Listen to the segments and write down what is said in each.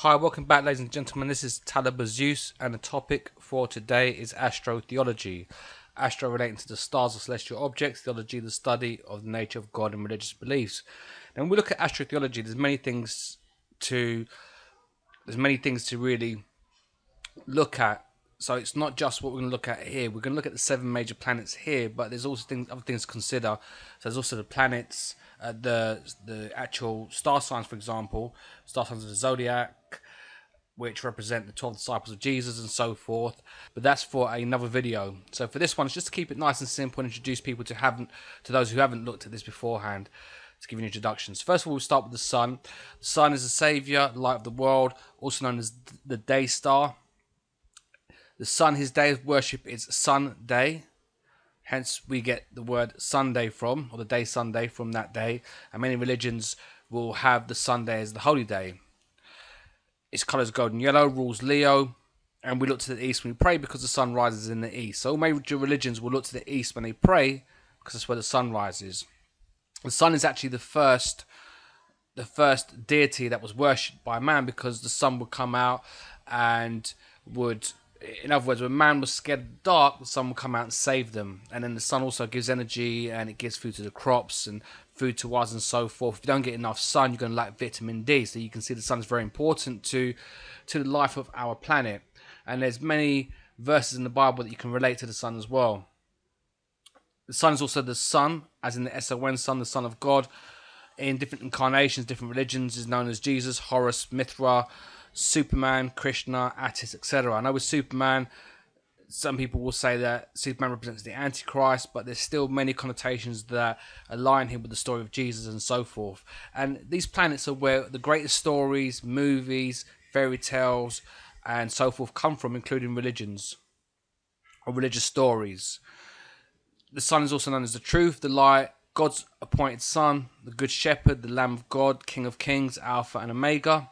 Hi, welcome back, ladies and gentlemen. This is Talibah Zues, and the topic for today is astrotheology. Astro relating to the stars or celestial objects, theology, the study of the nature of God and religious beliefs. Now, when we look at astrotheology, there's many things to there's many things to really look at. So it's not just what we're going to look at here. We're going to look at the seven major planets here, but there's also things, other things to consider. So there's also the planets, uh, the the actual star signs, for example, star signs of the zodiac, which represent the 12 disciples of Jesus and so forth. But that's for another video. So for this one, it's just to keep it nice and simple and introduce people to haven't to those who haven't looked at this beforehand. To give you introductions. First of all, we'll start with the sun. The sun is the savior, the light of the world, also known as the day star. The sun, his day of worship is Sunday. Hence, we get the word Sunday from, or the day Sunday from that day. And many religions will have the Sunday as the holy day. Its colour is golden yellow, rules Leo, and we look to the east when we pray because the sun rises in the east. So major religions will look to the east when they pray because that's where the sun rises. The sun is actually the first the first deity that was worshipped by man because the sun would come out and would in other words, when man was scared of the dark, the sun will come out and save them. And then the sun also gives energy and it gives food to the crops and food to us and so forth. If you don't get enough sun, you're going to lack vitamin D. So you can see the sun is very important to to the life of our planet. And there's many verses in the Bible that you can relate to the sun as well. The sun is also the sun, as in the S-O-N, sun, the Son of God. In different incarnations, different religions, is known as Jesus, Horus, Mithra, Superman, Krishna, Attis, etc. I know with Superman, some people will say that Superman represents the Antichrist, but there's still many connotations that align him with the story of Jesus and so forth. And these planets are where the greatest stories, movies, fairy tales, and so forth come from, including religions or religious stories. The sun is also known as the truth, the light, God's appointed son, the good shepherd, the Lamb of God, King of kings, Alpha and Omega.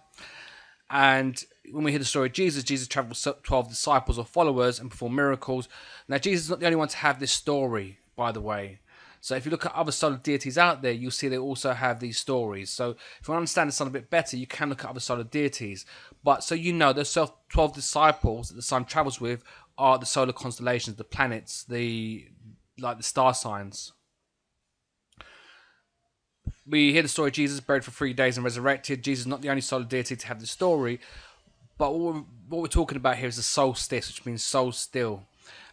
And when we hear the story of Jesus, Jesus traveled 12 disciples or followers and performed miracles. Now, Jesus is not the only one to have this story, by the way. So if you look at other solar deities out there, you'll see they also have these stories. So if you want to understand the sun a bit better, you can look at other solar deities. But so you know, the 12 disciples that the sun travels with are the solar constellations, the planets, the like the star signs we hear the story of Jesus buried for three days and resurrected. Jesus is not the only solar deity to have the story, but what we're, what we're talking about here is the solstice, which means soul still,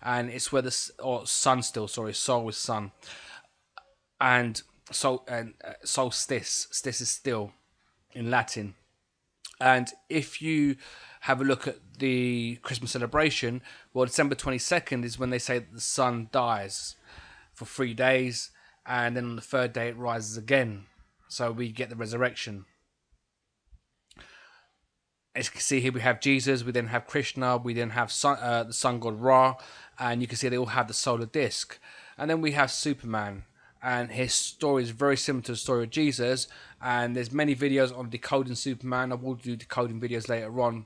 and it's where the or sun still. Sorry, soul is sun, and so and uh, solstice. Stis is still in Latin, and if you have a look at the Christmas celebration, well, December twenty second is when they say that the sun dies for three days and then on the third day it rises again. So we get the resurrection. As you can see here, we have Jesus, we then have Krishna, we then have sun, uh, the sun god Ra, and you can see they all have the solar disc. And then we have Superman, and his story is very similar to the story of Jesus. And there's many videos on decoding Superman. I will do decoding videos later on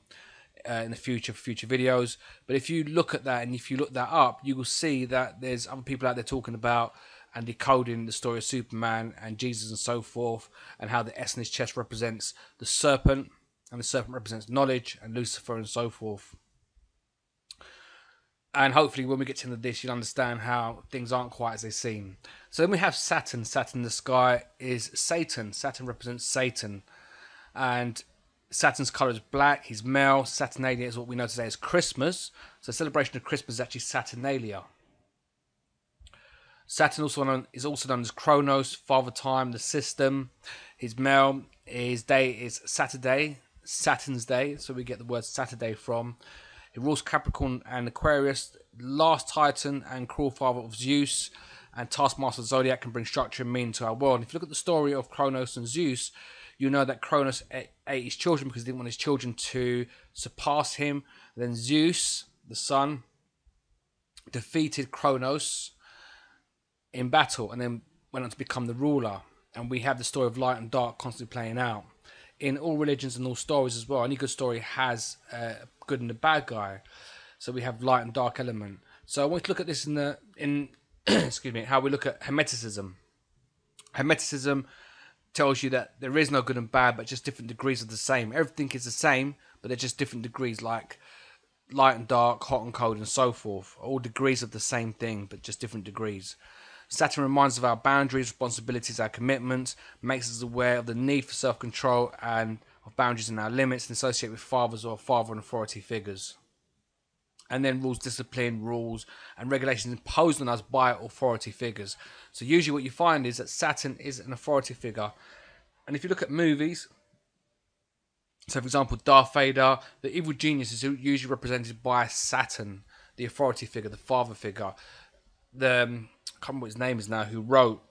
uh, in the future for future videos. But if you look at that and if you look that up, you will see that there's other people out there talking about and decoding the story of Superman and Jesus and so forth, and how the S in his chest represents the serpent, and the serpent represents knowledge, and Lucifer and so forth. And hopefully, when we get to the this, you'll understand how things aren't quite as they seem. So then we have Saturn. Saturn in the sky is Satan. Saturn represents Satan. And Saturn's colour is black. He's male. Saturnalia is what we know today as Christmas. So celebration of Christmas is actually Saturnalia. Saturn also known, is also known as Kronos, Father Time, the system. His male, his day is Saturday, Saturn's day, so we get the word Saturday from. He rules Capricorn and Aquarius, last Titan and cruel father of Zeus, and Taskmaster Zodiac can bring structure and meaning to our world. And if you look at the story of Kronos and Zeus, you know that Kronos ate, ate his children because he didn't want his children to surpass him. Then Zeus, the sun, defeated Kronos in battle and then went on to become the ruler. And we have the story of light and dark constantly playing out in all religions and all stories as well. Any good story has a good and a bad guy. So we have light and dark element. So I want to look at this in the in excuse me how we look at Hermeticism. Hermeticism tells you that there is no good and bad, but just different degrees of the same. Everything is the same, but they're just different degrees, like light and dark, hot and cold, and so forth. All degrees of the same thing, but just different degrees. Saturn reminds us of our boundaries, responsibilities, our commitments, makes us aware of the need for self control and of boundaries and our limits, and associate with fathers or father and authority figures. And then rules, discipline, rules, and regulations imposed on us by authority figures. So, usually, what you find is that Saturn is an authority figure. And if you look at movies, so for example, Darth Vader, the evil genius is usually represented by Saturn, the authority figure, the father figure. The um, can't remember what his name is now, who wrote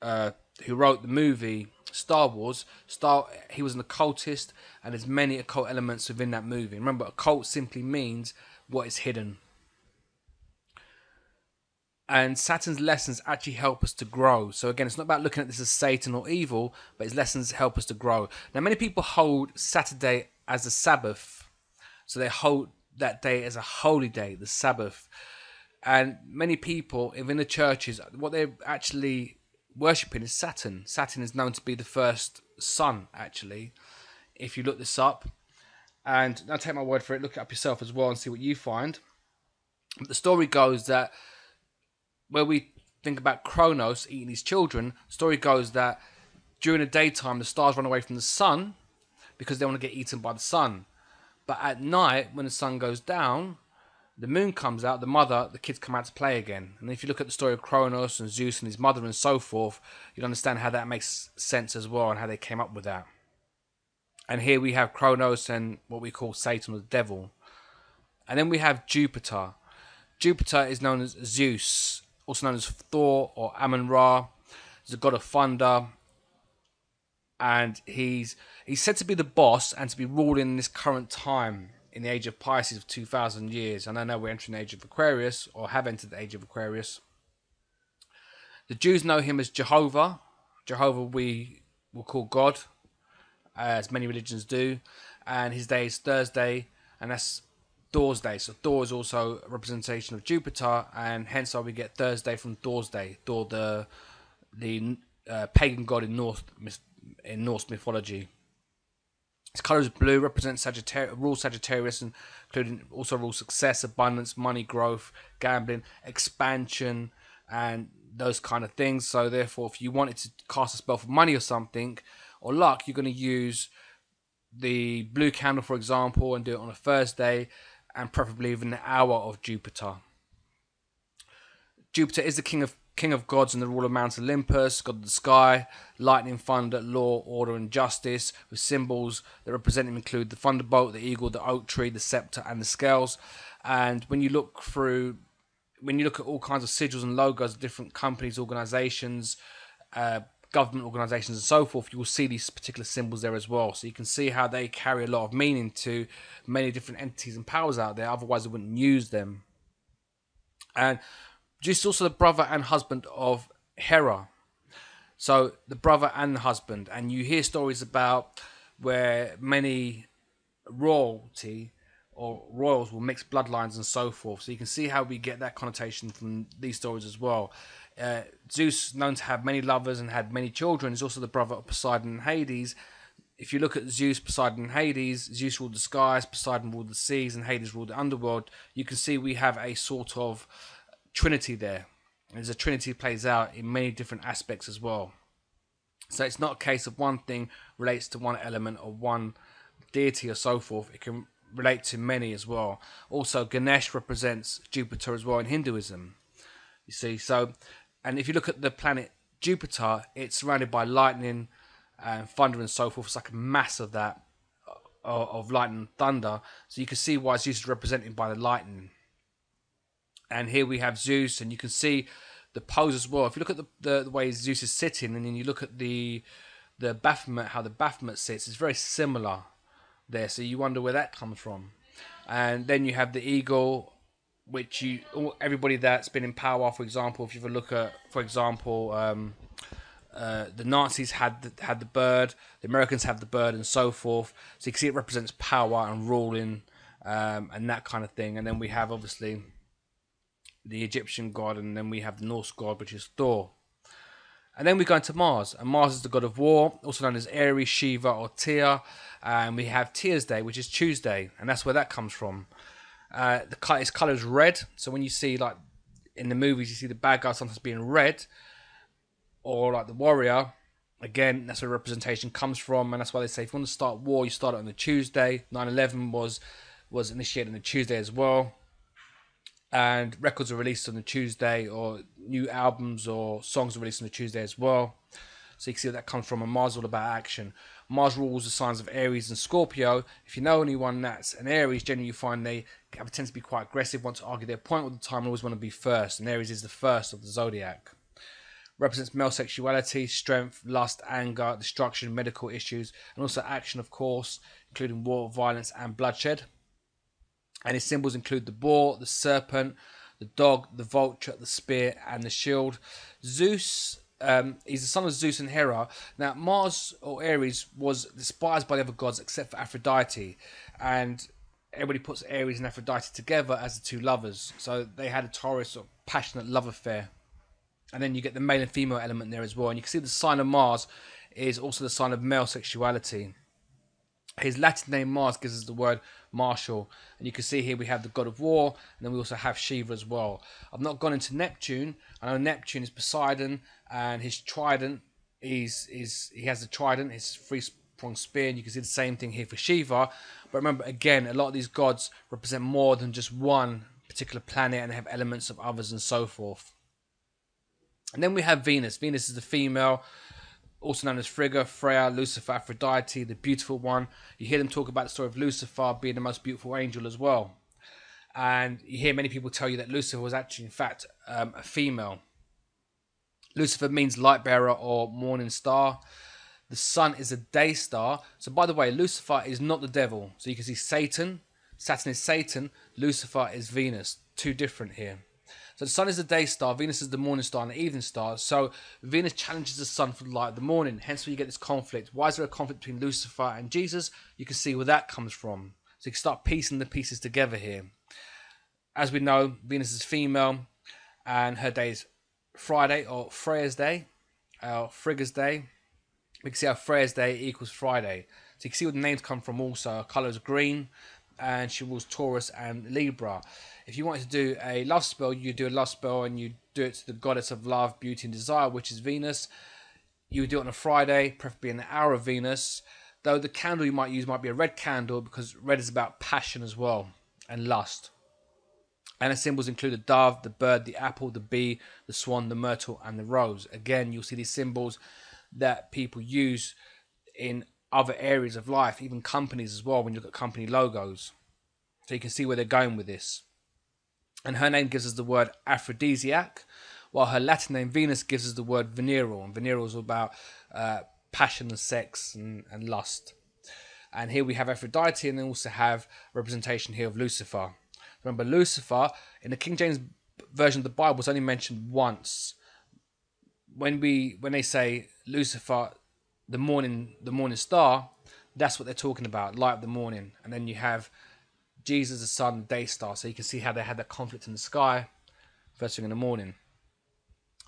uh, who wrote the movie Star Wars. Star he was an occultist, and there's many occult elements within that movie. Remember, occult simply means what is hidden. And Saturn's lessons actually help us to grow. So again, it's not about looking at this as Satan or evil, but his lessons help us to grow. Now, many people hold Saturday as a Sabbath, so they hold that day as a holy day, the Sabbath and many people within the churches, what they're actually worshipping is Saturn. Saturn is known to be the first sun, actually. If you look this up, and I'll take my word for it, look it up yourself as well and see what you find. But the story goes that where we think about Kronos eating his children, story goes that during the daytime the stars run away from the sun because they want to get eaten by the sun. But at night, when the sun goes down, the moon comes out, the mother, the kids come out to play again. And if you look at the story of Kronos and Zeus and his mother and so forth, you'll understand how that makes sense as well and how they came up with that. And here we have Kronos and what we call Satan or the devil. And then we have Jupiter. Jupiter is known as Zeus, also known as Thor or Amun Ra. He's a god of thunder. And he's he's said to be the boss and to be ruling in this current time in the age of Pisces of 2,000 years, and I know we're entering the age of Aquarius, or have entered the age of Aquarius. The Jews know him as Jehovah. Jehovah we will call God, as many religions do, and his day is Thursday, and that's Thor's day. So Thor is also a representation of Jupiter, and hence why we get Thursday from Thor's day. Thor, the the uh, pagan god in North in Norse mythology. Its colour is blue, represents Sagittarius, rule Sagittarius, including also rule success, abundance, money, growth, gambling, expansion, and those kind of things. So therefore, if you wanted to cast a spell for money or something, or luck, you're going to use the blue candle, for example, and do it on a Thursday, and preferably within an hour of Jupiter. Jupiter is the king of king of gods and the ruler of Mount Olympus, god of the sky, lightning, thunder, law, order, and justice, with symbols that represent him include the thunderbolt, the eagle, the oak tree, the scepter, and the scales. And when you look through, when you look at all kinds of sigils and logos of different companies, organizations, uh, government organizations, and so forth, you will see these particular symbols there as well. So you can see how they carry a lot of meaning to many different entities and powers out there. Otherwise, they wouldn't use them. And Zeus also the brother and husband of Hera. So the brother and the husband, and you hear stories about where many royalty or royals will mix bloodlines and so forth. So you can see how we get that connotation from these stories as well. Uh, Zeus, known to have many lovers and had many children, is also the brother of Poseidon and Hades. If you look at Zeus, Poseidon, and Hades, Zeus ruled the skies, Poseidon ruled the seas, and Hades ruled the underworld. You can see we have a sort of trinity there. There's a trinity plays out in many different aspects as well. So it's not a case of one thing relates to one element or one deity or so forth. It can relate to many as well. Also, Ganesh represents Jupiter as well in Hinduism. You see, so and if you look at the planet Jupiter, it's surrounded by lightning and thunder and so forth. It's like a mass of that of, of lightning and thunder. So you can see why Zeus is represented by the lightning and here we have Zeus, and you can see the pose as well. If you look at the, the, the way Zeus is sitting, and then you look at the the Baphomet, how the Baphomet sits, it's very similar there. So you wonder where that comes from. And then you have the eagle, which you everybody that's been in power, for example, if you have ever look at, for example, um, uh, the Nazis had the, had the bird, the Americans have the bird, and so forth. So you can see it represents power and ruling um, and that kind of thing. And then we have obviously the Egyptian god, and then we have the Norse god, which is Thor. And then we go into Mars, and Mars is the god of war, also known as Ares, Shiva, or Tia. And we have Tia's Day, which is Tuesday, and that's where that comes from. Uh, the its color is red, so when you see like in the movies, you see the bad guy sometimes being red, or like the warrior. Again, that's where representation comes from, and that's why they say if you want to start war, you start it on the Tuesday. 9/11 was was initiated on the Tuesday as well and records are released on the Tuesday, or new albums or songs are released on the Tuesday as well. So you can see where that comes from. And Mars all about action. Mars rules the signs of Aries and Scorpio. If you know anyone that's an Aries, generally you find they tend to be quite aggressive, want to argue their point all the time, and always want to be first. And Aries is the first of the zodiac. Represents male sexuality, strength, lust, anger, destruction, medical issues, and also action, of course, including war, violence, and bloodshed and his symbols include the boar, the serpent, the dog, the vulture, the spear, and the shield. Zeus um, he's the son of Zeus and Hera. Now, Mars or Ares was despised by the other gods except for Aphrodite, and everybody puts Ares and Aphrodite together as the two lovers. So they had a Taurus or passionate love affair, and then you get the male and female element there as well. And you can see the sign of Mars is also the sign of male sexuality. His Latin name Mars gives us the word martial, and you can see here we have the god of war, and then we also have Shiva as well. I've not gone into Neptune. I know Neptune is Poseidon, and his trident is is he has the trident, his three pronged spear, and you can see the same thing here for Shiva. But remember, again, a lot of these gods represent more than just one particular planet and they have elements of others and so forth. And then we have Venus. Venus is the female also known as Frigga, Freya, Lucifer, Aphrodite, the beautiful one. You hear them talk about the story of Lucifer being the most beautiful angel as well. And you hear many people tell you that Lucifer was actually, in fact, um, a female. Lucifer means light bearer or morning star. The sun is a day star. So, by the way, Lucifer is not the devil. So, you can see Satan. Saturn is Satan. Lucifer is Venus. Two different here. So the sun is the day star, Venus is the morning star and the evening star. So Venus challenges the sun for the light of the morning. Hence, where you get this conflict. Why is there a conflict between Lucifer and Jesus? You can see where that comes from. So you can start piecing the pieces together here. As we know, Venus is female, and her day is Friday or Freya's day, or Frigga's day. We can see how Freya's day equals Friday. So you can see where the names come from also. Her colour is green, and she rules Taurus and Libra. If you wanted to do a love spell, you do a love spell and you do it to the goddess of love, beauty, and desire, which is Venus. You would do it on a Friday, preferably in the hour of Venus. Though the candle you might use might be a red candle because red is about passion as well and lust. And the symbols include the dove, the bird, the apple, the bee, the swan, the myrtle, and the rose. Again, you'll see these symbols that people use in other areas of life, even companies as well, when you look at company logos. So you can see where they're going with this. And her name gives us the word aphrodisiac, while her Latin name Venus gives us the word venereal. And venereal is about uh, passion and sex and, and lust. And here we have Aphrodite, and then also have representation here of Lucifer. Remember, Lucifer in the King James version of the Bible is only mentioned once. When we when they say Lucifer, the morning the morning star, that's what they're talking about, light of the morning. And then you have Jesus the sun, the day star. So you can see how they had that conflict in the sky first thing in the morning.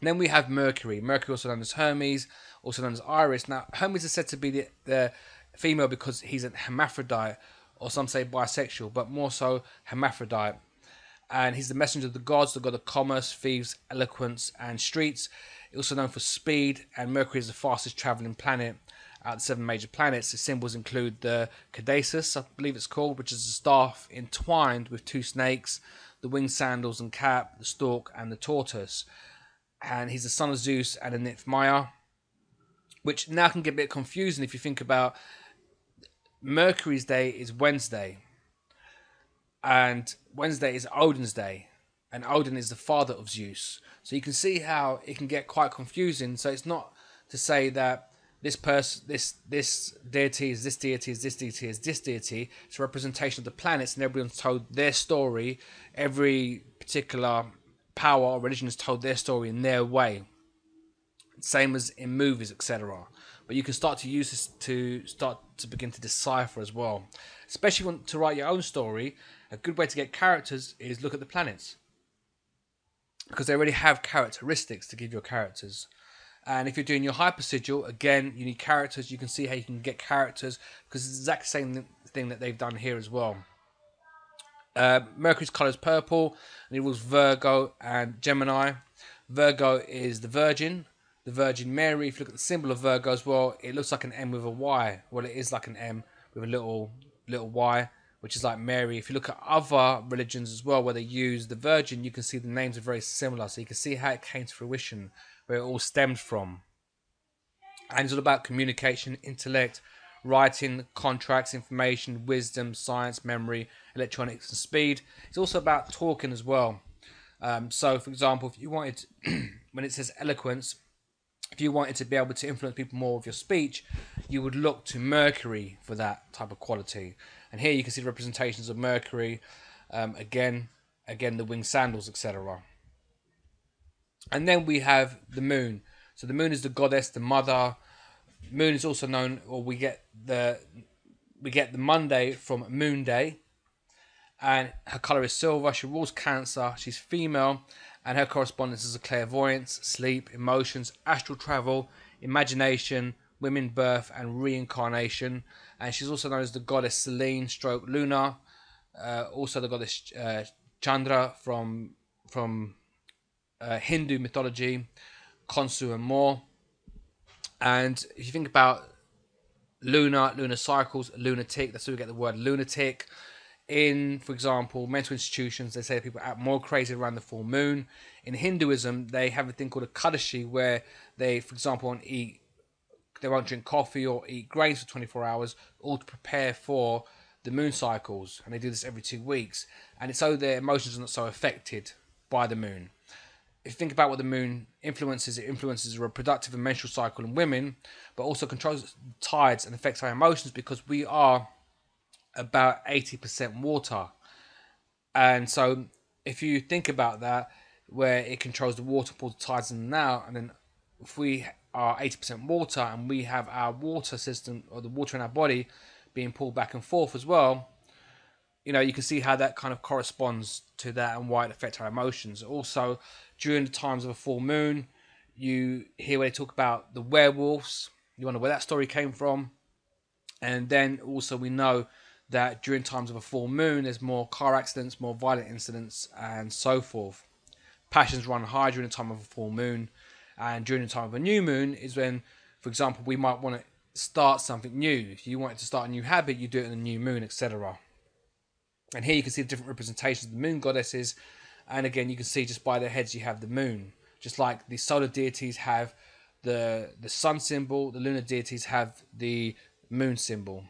And then we have Mercury. Mercury, also known as Hermes, also known as Iris. Now, Hermes is said to be the, the female because he's a hermaphrodite, or some say bisexual, but more so hermaphrodite. And he's the messenger of the gods, the god of commerce, thieves, eloquence, and streets. Also known for speed, and Mercury is the fastest traveling planet out of the seven major planets. The symbols include the Caduceus, I believe it's called, which is a staff entwined with two snakes, the winged sandals and cap, the stork, and the tortoise. And he's the son of Zeus and the nymph Maya, which now can get a bit confusing if you think about Mercury's day is Wednesday, and Wednesday is Odin's day, and Odin is the father of Zeus. So you can see how it can get quite confusing. So it's not to say that this person, this this deity is this deity is this deity is this deity. It's a representation of the planets, and everyone's told their story. Every particular power or religion has told their story in their way. Same as in movies, etc. But you can start to use this to start to begin to decipher as well. Especially when to write your own story, a good way to get characters is look at the planets because they already have characteristics to give your characters And if you're doing your hyper sigil, again, you need characters. You can see how you can get characters because it's the exact same thing that they've done here as well. Uh, Mercury's color is purple, and it was Virgo and Gemini. Virgo is the Virgin, the Virgin Mary. If you look at the symbol of Virgo as well, it looks like an M with a Y. Well, it is like an M with a little little Y, which is like Mary. If you look at other religions as well, where they use the Virgin, you can see the names are very similar. So you can see how it came to fruition where it all stemmed from. And it's all about communication, intellect, writing, contracts, information, wisdom, science, memory, electronics, and speed. It's also about talking as well. Um, so, for example, if you wanted, when it says eloquence, if you wanted to be able to influence people more with your speech, you would look to Mercury for that type of quality. And here you can see the representations of Mercury. Um, again, again the winged sandals, etc. And then we have the moon. So the moon is the goddess, the mother. Moon is also known, or we get the we get the Monday from Moon Day, and her color is silver. She rules Cancer. She's female, and her correspondences are clairvoyance, sleep, emotions, astral travel, imagination, women birth, and reincarnation. And she's also known as the goddess Selene, stroke Luna. Uh, also the goddess uh, Chandra from from uh, Hindu mythology, Khonsu and more. And if you think about lunar, lunar cycles, lunatic, that's where we get the word lunatic. In, for example, mental institutions, they say people act more crazy around the full moon. In Hinduism, they have a thing called Ekadashi, where they, for example, won't eat, they won't drink coffee or eat grains for 24 hours, all to prepare for the moon cycles. And they do this every two weeks. And it's so their emotions are not so affected by the moon if you think about what the moon influences, it influences a reproductive and menstrual cycle in women, but also controls tides and affects our emotions because we are about 80% water. And so if you think about that, where it controls the water, pulls the tides in and out, and then if we are 80% water and we have our water system or the water in our body being pulled back and forth as well, you know, you can see how that kind of corresponds to that and why it affects our emotions. Also, during the times of a full moon, you hear where they talk about the werewolves. You wonder where that story came from. And then also we know that during times of a full moon, there's more car accidents, more violent incidents, and so forth. Passions run high during the time of a full moon, and during the time of a new moon is when, for example, we might want to start something new. If you wanted to start a new habit, you do it in a new moon, etc. And here you can see the different representations of the moon goddesses. And again, you can see just by their heads, you have the moon. Just like the solar deities have the, the sun symbol, the lunar deities have the moon symbol.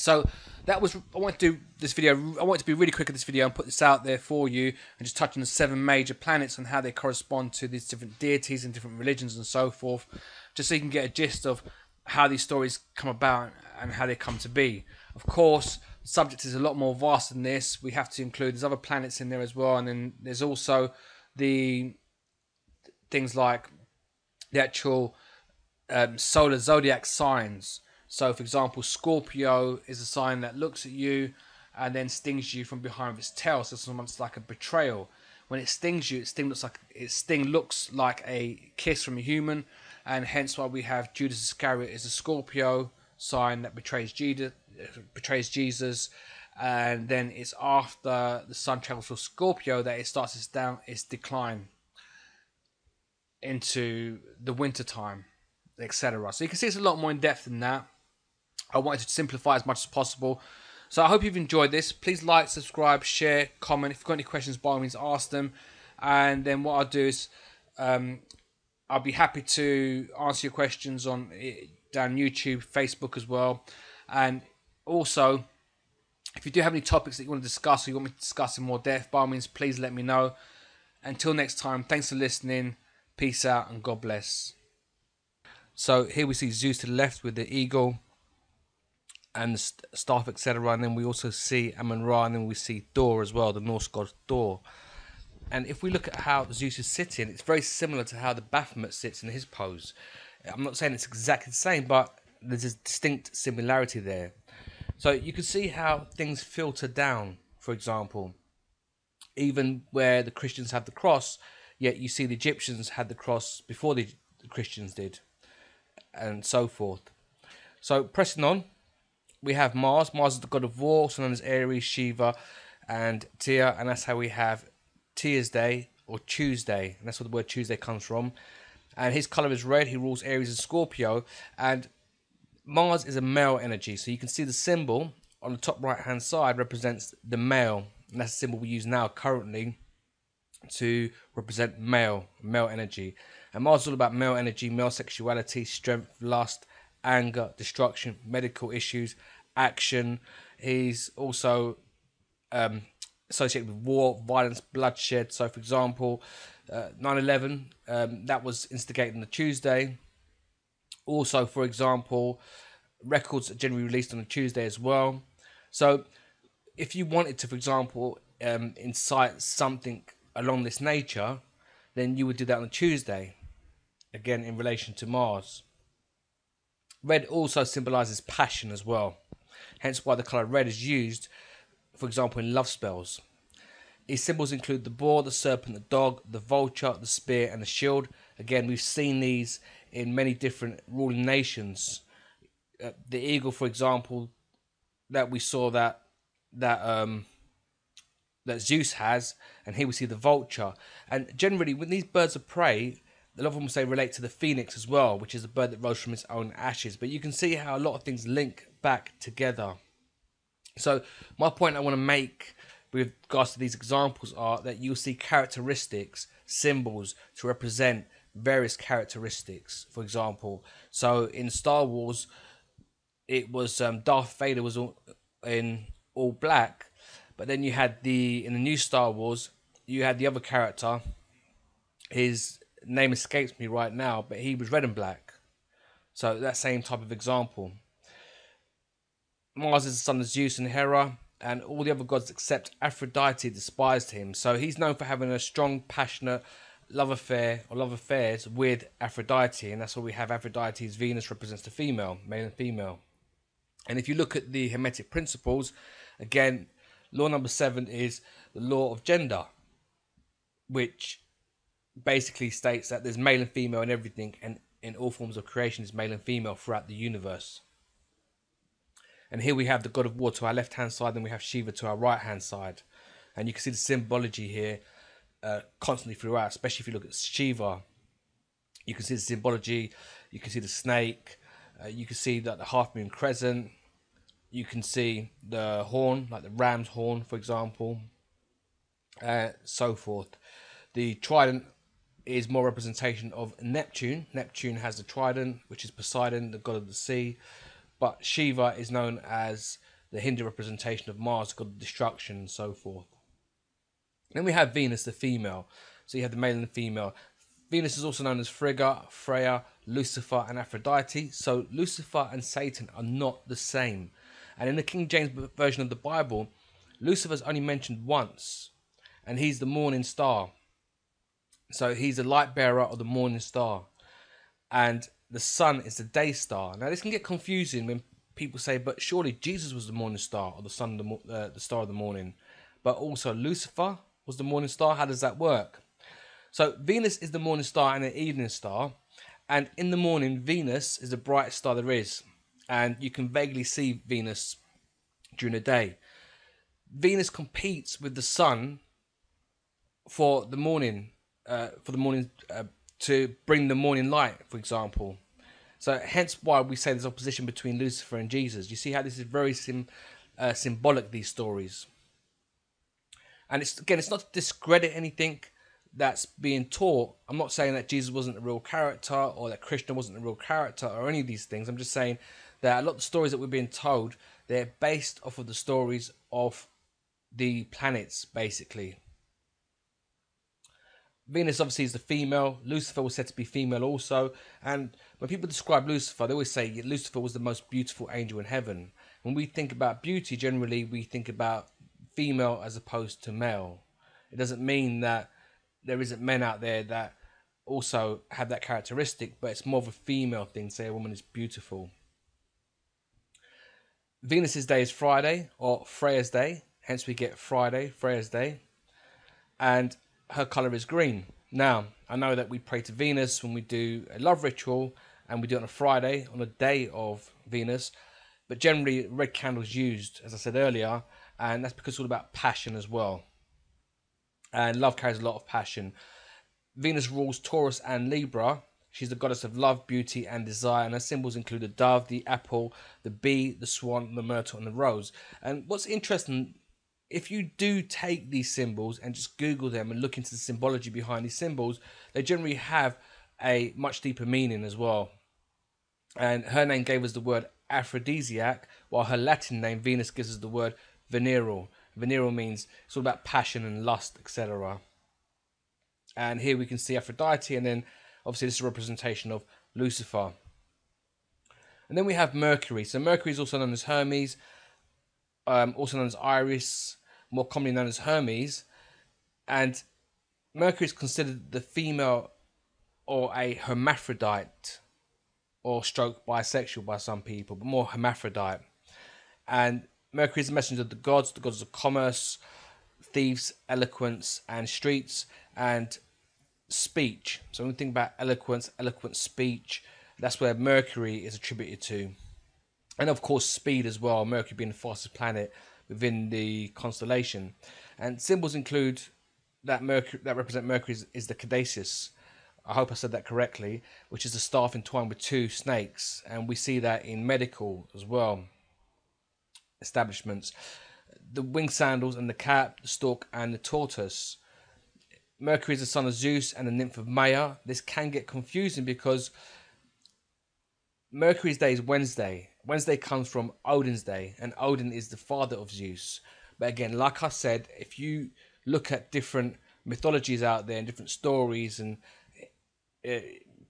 So that was I want to do this video. I want to be really quick at this video and put this out there for you and just touch on the seven major planets and how they correspond to these different deities and different religions and so forth, just so you can get a gist of how these stories come about and how they come to be. Of course, the subject is a lot more vast than this. We have to include there's other planets in there as well, and then there's also the things like the actual um, solar zodiac signs. So, for example, Scorpio is a sign that looks at you and then stings you from behind with its tail. So, it's like a betrayal. When it stings you, its sting looks like its sting looks like a kiss from a human, and hence why we have Judas Iscariot is a Scorpio sign that betrays Jesus, betrays Jesus, and then it's after the sun travels through Scorpio that it starts its down its decline into the winter time, etc. So you can see it's a lot more in depth than that. I wanted to simplify as much as possible. So I hope you've enjoyed this. Please like, subscribe, share, comment. If you've got any questions, by all means, ask them. And then what I'll do is um, I'll be happy to answer your questions on eh, down YouTube, Facebook as well. And also, if you do have any topics that you want to discuss or you want me to discuss in more depth, by all means, please let me know. Until next time, thanks for listening. Peace out and God bless. So here we see Zeus to the left with the eagle and staff, etc. And then we also see Amun Ra, and then we see Thor as well, the Norse god Thor. And if we look at how Zeus is sitting, it's very similar to how the Baphomet sits in his pose. I'm not saying it's exactly the same, but there's a distinct similarity there. So you can see how things filter down, for example, even where the Christians have the cross, yet you see the Egyptians had the cross before the Christians did, and so forth. So pressing on, we have Mars. Mars is the god of war, also known as Ares, Shiva, and Tia, and that's how we have Tia's Day or Tuesday, and that's where the word Tuesday comes from. And his color is red. He rules Aries and Scorpio, and Mars is a male energy. So you can see the symbol on the top right hand side represents the male, and that's the symbol we use now currently to represent male, male energy. And Mars is all about male energy, male sexuality, strength, lust, anger, destruction, medical issues, action. He's also um, associated with war, violence, bloodshed. So, for example, uh, 9 uh, 11, um, that was instigated on the Tuesday. Also, for example, records are generally released on a Tuesday as well. So, if you wanted to, for example, um, incite something along this nature, then you would do that on a Tuesday. Again, in relation to Mars. Red also symbolizes passion as well, hence why the color red is used, for example, in love spells. Its symbols include the boar, the serpent, the dog, the vulture, the spear, and the shield. Again, we've seen these in many different ruling nations. Uh, the eagle, for example, that we saw that that um, that Zeus has, and here we see the vulture. And generally, when these birds of prey, a lot of them say relate to the phoenix as well, which is a bird that rose from its own ashes. But you can see how a lot of things link back together. So my point I want to make with regards to these examples are that you'll see characteristics, symbols to represent various characteristics. For example, so in Star Wars, it was um, Darth Vader was all in all black, but then you had the in the new Star Wars, you had the other character. His name escapes me right now, but he was red and black. So that same type of example. Mars is the son of Zeus and Hera, and all the other gods except Aphrodite despised him. So he's known for having a strong, passionate love affair or love affairs with Aphrodite, and that's why we have Aphrodite's Venus represents the female, male and female. And if you look at the Hermetic principles, again, law number seven is the law of gender, which basically states that there's male and female in everything, and in all forms of creation is male and female throughout the universe. And here we have the god of war to our left hand side, and we have Shiva to our right hand side. And you can see the symbology here uh, constantly throughout, especially if you look at Shiva. You can see the symbology, you can see the snake, uh, you can see that the half moon crescent, you can see the horn, like the ram's horn, for example, uh, so forth. The trident is more representation of Neptune. Neptune has the trident, which is Poseidon, the god of the sea. But Shiva is known as the Hindu representation of Mars, god of destruction, and so forth. Then we have Venus, the female. So you have the male and the female. Venus is also known as Frigga, Freya, Lucifer, and Aphrodite. So Lucifer and Satan are not the same. And in the King James version of the Bible, Lucifer is only mentioned once, and he's the morning star. So he's a light bearer of the morning star. And the sun is the day star. Now this can get confusing when people say, but surely Jesus was the morning star or the sun, the, uh, the star of the morning. But also Lucifer was the morning star. How does that work? So Venus is the morning star and the evening star. And in the morning, Venus is the brightest star there is. And you can vaguely see Venus during the day. Venus competes with the sun for the morning uh, for the morning uh, to bring the morning light, for example. So hence why we say there's opposition between Lucifer and Jesus. You see how this is very sim, uh, symbolic. These stories, and it's again, it's not to discredit anything that's being taught. I'm not saying that Jesus wasn't a real character or that Krishna wasn't a real character or any of these things. I'm just saying that a lot of the stories that we're being told they're based off of the stories of the planets, basically. Venus obviously is the female. Lucifer was said to be female also. And when people describe Lucifer, they always say Lucifer was the most beautiful angel in heaven. When we think about beauty, generally we think about female as opposed to male. It doesn't mean that there isn't men out there that also have that characteristic, but it's more of a female thing. Say a woman is beautiful. Venus's day is Friday or Freya's day, hence we get Friday, Freya's day. And her color is green. Now, I know that we pray to Venus when we do a love ritual and we do it on a Friday, on a day of Venus, but generally red candles used, as I said earlier, and that's because it's all about passion as well. And love carries a lot of passion. Venus rules Taurus and Libra. She's the goddess of love, beauty, and desire, and her symbols include the dove, the apple, the bee, the swan, the myrtle, and the rose. And what's interesting, if you do take these symbols and just Google them and look into the symbology behind these symbols, they generally have a much deeper meaning as well. And her name gave us the word aphrodisiac, while her Latin name, Venus, gives us the word venereal. Venereal means it's all about passion and lust, etc. And here we can see Aphrodite, and then obviously this is a representation of Lucifer. And then we have Mercury. So Mercury is also known as Hermes, um, also known as Iris, more commonly known as Hermes. And Mercury is considered the female or a hermaphrodite or stroke bisexual by some people, but more hermaphrodite. And Mercury is the messenger of the gods, the gods of commerce, thieves, eloquence, and streets, and speech. So when we think about eloquence, eloquent speech, that's where Mercury is attributed to. And of course, speed as well, Mercury being the fastest planet within the constellation. And symbols include that Mercury that represent Mercury is, is the caduceus. I hope I said that correctly, which is a staff entwined with two snakes, and we see that in medical as well establishments. The wing sandals and the cap, the stork and the tortoise. Mercury is the son of Zeus and the nymph of Maia. This can get confusing because Mercury's day is Wednesday. Wednesday comes from Odin's day, and Odin is the father of Zeus. But again, like I said, if you look at different mythologies out there and different stories and uh,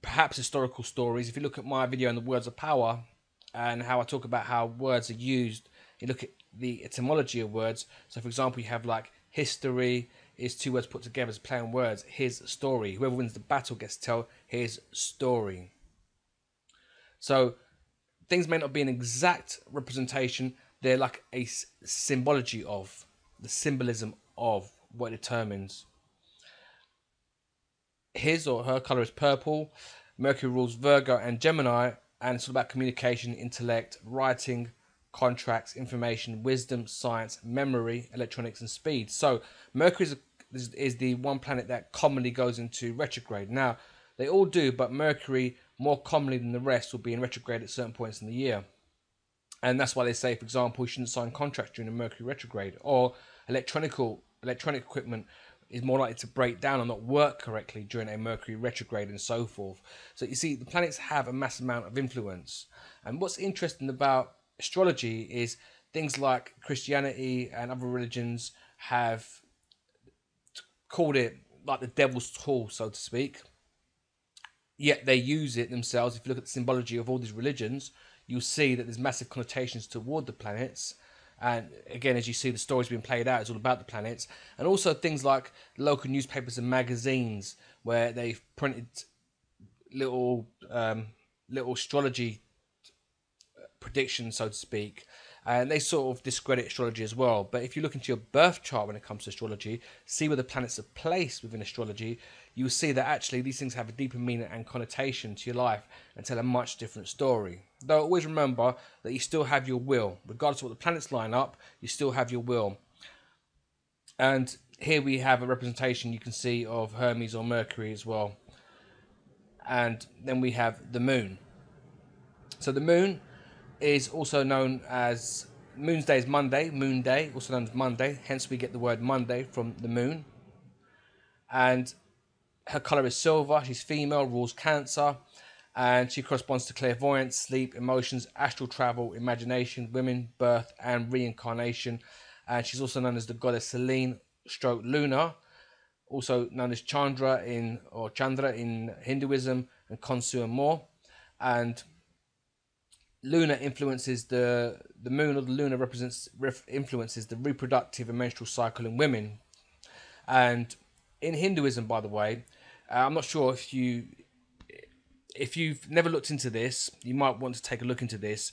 perhaps historical stories, if you look at my video on the words of power and how I talk about how words are used, you look at the etymology of words. So, for example, you have like history, is two words put together as play on words. His story. Whoever wins the battle gets to tell his story. So things may not be an exact representation. They're like a symbology of the symbolism of what determines. His or her color is purple. Mercury rules Virgo and Gemini, and it's all about communication, intellect, writing, contracts, information, wisdom, science, memory, electronics, and speed. So Mercury is is the one planet that commonly goes into retrograde. Now, they all do, but Mercury, more commonly than the rest, will be in retrograde at certain points in the year. And that's why they say, for example, you shouldn't sign contracts during a Mercury retrograde, or electronical electronic equipment is more likely to break down or not work correctly during a Mercury retrograde and so forth. So you see, the planets have a massive amount of influence. And what's interesting about astrology is things like Christianity and other religions have called it like the devil's tool, so to speak. Yet they use it themselves. If you look at the symbology of all these religions, you'll see that there's massive connotations toward the planets. And again, as you see the stories being played out, it's all about the planets. And also things like local newspapers and magazines where they've printed little um, little astrology predictions, so to speak, and they sort of discredit astrology as well. But if you look into your birth chart when it comes to astrology, see where the planets are placed within astrology, you will see that actually these things have a deeper meaning and connotation to your life and tell a much different story. Though always remember that you still have your will, regardless of what the planets line up, you still have your will. And here we have a representation you can see of Hermes or Mercury as well. And then we have the moon. So the moon is also known as Moon's Day is Monday, Moon Day, also known as Monday. Hence, we get the word Monday from the moon. And her color is silver. She's female, rules Cancer, and she corresponds to clairvoyance, sleep, emotions, astral travel, imagination, women, birth, and reincarnation. And she's also known as the goddess Selene, stroke Luna, also known as Chandra in or Chandra in Hinduism, and Khonsu and more. And Luna influences the the moon or the Luna represents influences the reproductive and menstrual cycle in women. And in Hinduism, by the way, uh, I'm not sure if you if you've never looked into this, you might want to take a look into this.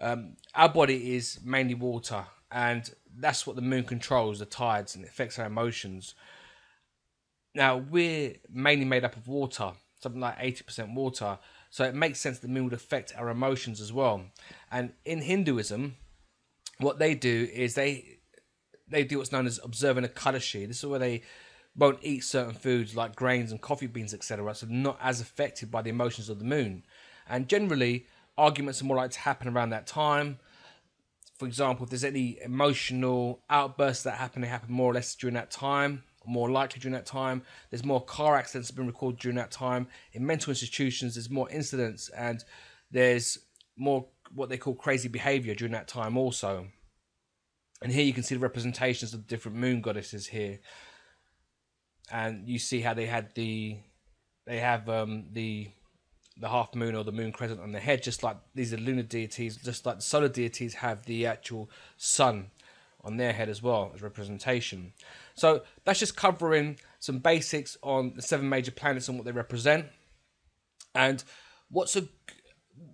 Um, our body is mainly water, and that's what the moon controls the tides and affects our emotions. Now we're mainly made up of water, something like eighty percent water. So it makes sense the moon would affect our emotions as well. And in Hinduism, what they do is they they do what's known as observing Ekadashi. This is where they won't eat certain foods like grains and coffee beans, etc. So not as affected by the emotions of the moon. And generally, arguments are more likely to happen around that time. For example, if there's any emotional outbursts that happen, they happen more or less during that time, more likely during that time. There's more car accidents have been recorded during that time. In mental institutions, there's more incidents and there's more what they call crazy behavior during that time also. And here you can see the representations of the different moon goddesses here. And you see how they had the they have um the the half moon or the moon crescent on the head, just like these are lunar deities, just like the solar deities have the actual sun on their head as well as representation. So that's just covering some basics on the seven major planets and what they represent. And what's a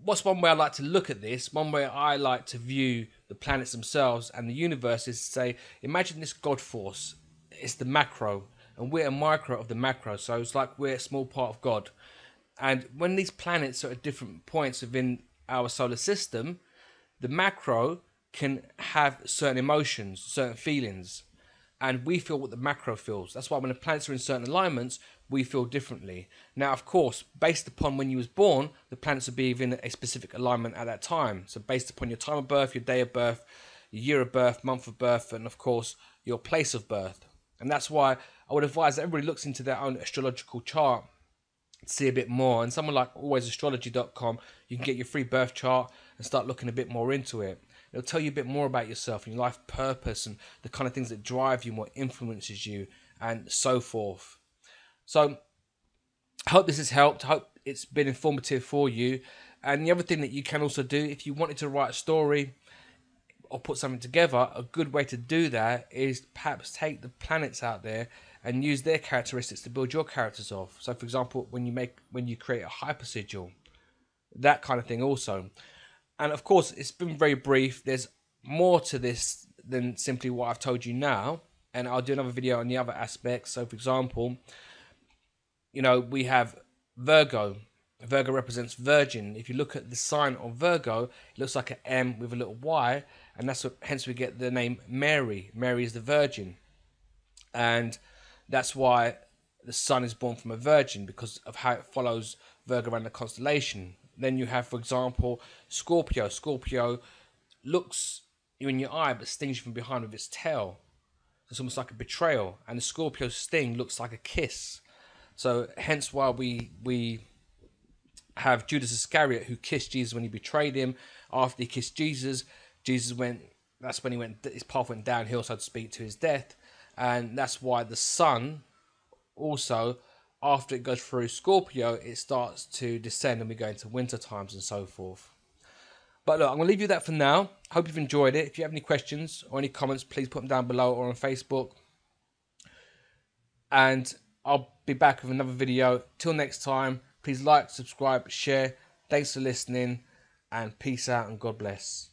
what's one way I like to look at this? One way I like to view the planets themselves and the universe is to say, imagine this God force. It's the macro, and we're a micro of the macro. So it's like we're a small part of God. And when these planets are at different points within our solar system, the macro can have certain emotions, certain feelings, and we feel what the macro feels. That's why when the planets are in certain alignments, we feel differently. Now, of course, based upon when you was born, the planets will be in a specific alignment at that time. So based upon your time of birth, your day of birth, your year of birth, month of birth, and of course, your place of birth. And that's why I would advise that everybody looks into their own astrological chart see a bit more. And someone like alwaysastrology.com, you can get your free birth chart and start looking a bit more into it. It'll tell you a bit more about yourself and your life purpose and the kind of things that drive you, what influences you, and so forth. So, I hope this has helped. I hope it's been informative for you. And the other thing that you can also do, if you wanted to write a story or put something together, a good way to do that is perhaps take the planets out there and use their characteristics to build your characters off. So, for example, when you make when you create a hypersigil, that kind of thing also. And of course, it's been very brief. There's more to this than simply what I've told you now, and I'll do another video on the other aspects. So, for example, you know we have Virgo. Virgo represents Virgin. If you look at the sign of Virgo, it looks like an M with a little Y, and that's what, hence we get the name Mary. Mary is the Virgin, and that's why the sun is born from a virgin because of how it follows Virgo around the constellation. Then you have, for example, Scorpio. Scorpio looks you in your eye but stings you from behind with its tail. It's almost like a betrayal, and the Scorpio sting looks like a kiss. So hence why we we have Judas Iscariot who kissed Jesus when he betrayed him. After he kissed Jesus, Jesus went. That's when he went. His path went downhill, so to speak, to his death and that's why the sun also after it goes through Scorpio it starts to descend and we go into winter times and so forth. But look I'm gonna leave you that for now. Hope you've enjoyed it. If you have any questions or any comments please put them down below or on Facebook. And I'll be back with another video. Till next time please like subscribe share. Thanks for listening and peace out and God bless